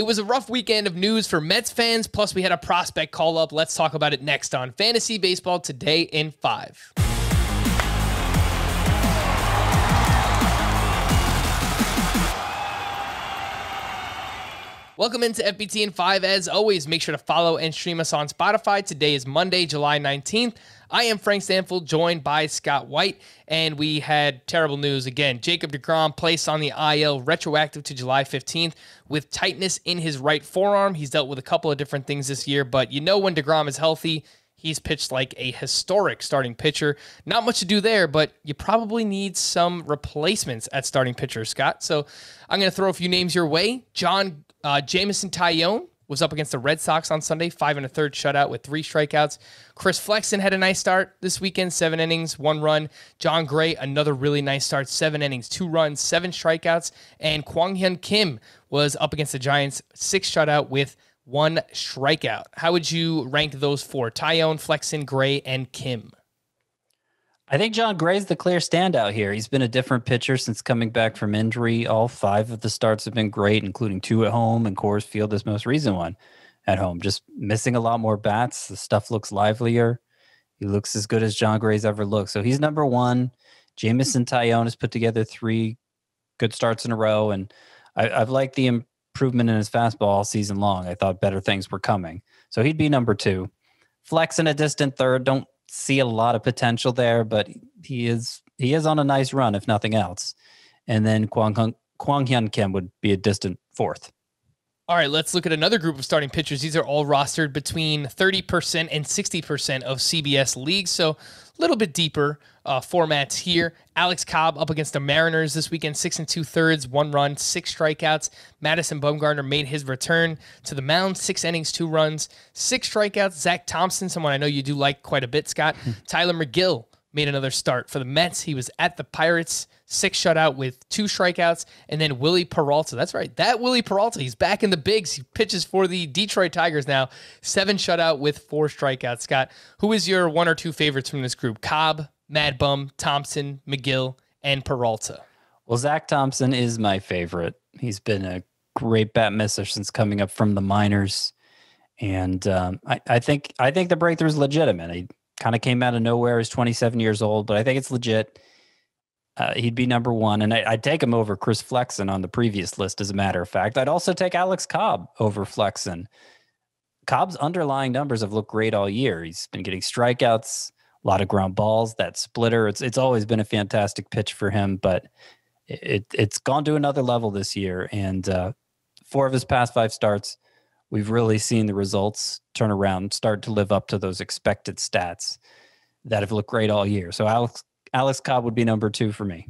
It was a rough weekend of news for Mets fans, plus, we had a prospect call up. Let's talk about it next on Fantasy Baseball Today in 5. Welcome into FBT in 5. As always, make sure to follow and stream us on Spotify. Today is Monday, July 19th. I am Frank Stampfl, joined by Scott White, and we had terrible news again. Jacob DeGrom placed on the IL retroactive to July 15th with tightness in his right forearm. He's dealt with a couple of different things this year, but you know when DeGrom is healthy, He's pitched like a historic starting pitcher. Not much to do there, but you probably need some replacements at starting pitcher, Scott. So I'm going to throw a few names your way. John uh, Jameson Taillon was up against the Red Sox on Sunday, five and a third shutout with three strikeouts. Chris Flexen had a nice start this weekend, seven innings, one run. Jon Gray, another really nice start, seven innings, two runs, seven strikeouts. And Kwang Hyun Kim was up against the Giants, six shutout with one strikeout. How would you rank those four? Taillon, Flexen, Gray, and Kim. I think Jon Gray's the clear standout here. He's been a different pitcher since coming back from injury. All five of the starts have been great, including two at home and Coors Field, this most recent one at home. Just missing a lot more bats. The stuff looks livelier. He looks as good as Jon Gray's ever looked. So he's number one. Jameson Taillon has put together three good starts in a row, and I, have liked the improvement in his fastball all season long. I thought better things were coming. So he'd be number two. Flexen a distant third. Don't see a lot of potential there, but he is he is on a nice run, if nothing else. And then Kwang, Kwang Hyun Kim would be a distant fourth. All right, let's look at another group of starting pitchers. These are all rostered between 30% and 60% of CBS leagues. So a little bit deeper uh, formats here. Alex Cobb up against the Mariners this weekend, six and two thirds, one run, six strikeouts. Madison Bumgarner made his return to the mound, six innings, two runs, six strikeouts. Zach Thompson, someone I know you do like quite a bit, Scott. Tylor Megill made another start for the Mets. He was at the Pirates six shutout with two strikeouts, and then Wily Peralta. That's right, that Wily Peralta. He's back in the bigs. He pitches for the Detroit Tigers now. Seven shutout with four strikeouts. Scott, who is your one or two favorites from this group? Cobb, Mad Bum, Thompson, Megill, and Peralta. Well, Zach Thompson is my favorite. He's been a great bat misser since coming up from the minors, and um, I, I think I think the breakthrough is legitimate. Kind of came out of nowhere. He's 27 years old, but I think it's legit uh, he'd be number one, and I, would take him over Chris Flexen on the previous list. As a matter of fact, I'd also take Alex Cobb over Flexen. Cobb's underlying numbers have looked great all year. He's been getting strikeouts, a lot of ground balls, that splitter. It's it's always been a fantastic pitch for him, but it it's gone to another level this year. And uh, four of his past five starts, we've really seen the results turn around, start to live up to those expected stats that have looked great all year. So Alex Alex Cobb would be number two for me.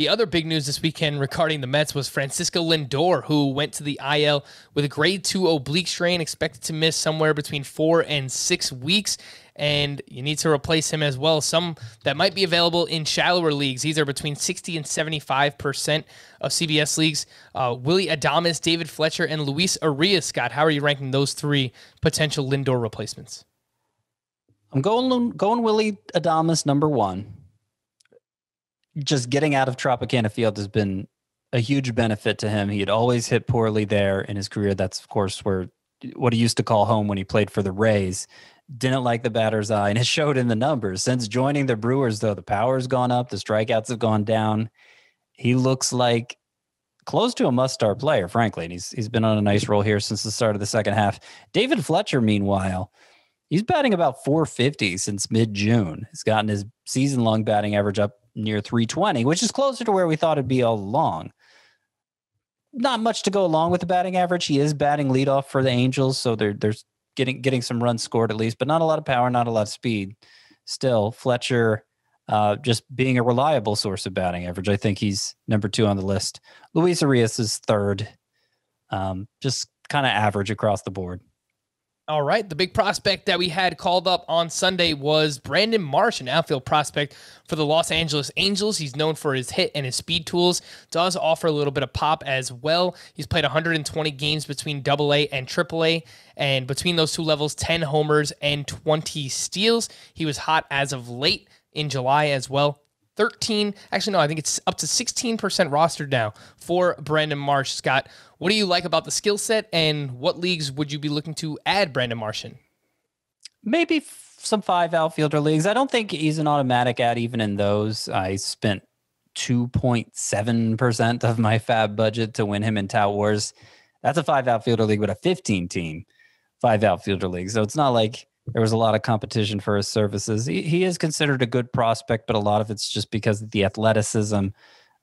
The other big news this weekend regarding the Mets was Francisco Lindor, who went to the IL with a grade two oblique strain, expected to miss somewhere between four and six weeks. And you need to replace him as well. Some that might be available in shallower leagues. These are between 60 and 75% of CBS leagues. Uh, Willy Adames, David Fletcher, and Luis Urias. Scott, how are you ranking those three potential Lindor replacements? I'm going going Willy Adames number one just getting out of Tropicana Field has been a huge benefit to him. He had always hit poorly there in his career. That's of course where what he used to call home when he played for the Rays. Didn't like the batter's eye, and it showed in the numbers. Since joining the Brewers, though, the power's gone up, the strikeouts have gone down. He looks like close to a must-start player, frankly, and he's he's been on a nice roll here since the start of the second half. David Fletcher, meanwhile, he's batting about 450 since mid-June. He's gotten his season-long batting average up near 320, which is closer to where we thought it'd be all along. Not much to go along with the batting average. He is batting leadoff for the Angels, so they're there's getting getting some runs scored at least, but not a lot of power, not a lot of speed. Still, Fletcher uh, just being a reliable source of batting average. I think he's number two on the list. Luis Urias is third. Um, just kind of average across the board. All right. The big prospect that we had called up on Sunday was Brandon Marsh, an outfield prospect for the Los Angeles Angels. He's known for his hit and his speed tools, does offer a little bit of pop as well. He's played 120 games between AA and AAA, and between those two levels, 10 homers and 20 steals. He was hot as of late in July as well. 13, actually, no, I think it's up to 16% rostered now for Brandon Marsh. Scott, What do you like about the skill set, and what leagues would you be looking to add Brandon Marsh in? Maybe f- some five outfielder leagues. I don't think he's an automatic add even in those. I spent 2.7% of my FAAB budget to win him in Tout Wars. That's a five outfielder league with a 15 team five outfielder league. So it's not like there was a lot of competition for his services. He, he is considered a good prospect, but a lot of it's just because of the athleticism,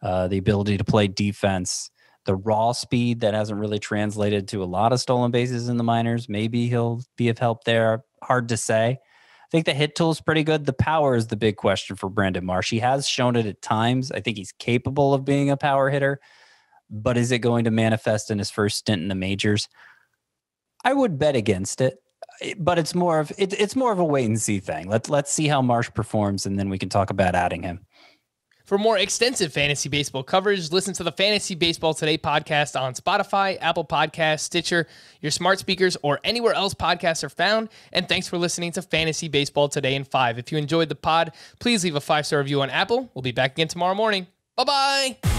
uh, the ability to play defense, the raw speed that hasn't really translated to a lot of stolen bases in the minors. Maybe he'll be of help there. Hard to say. I think the hit tool is pretty good. The power is the big question for Brandon Marsh. He has shown it at times. I think he's capable of being a power hitter, but is it going to manifest in his first stint in the majors? I would bet against it, but it's more of it, it's more of a wait and see thing. Let's let's see how Marsh performs, and then we can talk about adding him. For more extensive fantasy baseball coverage, listen to the Fantasy Baseball Today podcast on Spotify, Apple Podcasts, Stitcher, your smart speakers, or anywhere else podcasts are found. And thanks for listening to Fantasy Baseball Today in 5. If you enjoyed the pod, please leave a five star review on Apple. We'll be back again tomorrow morning. Bye bye.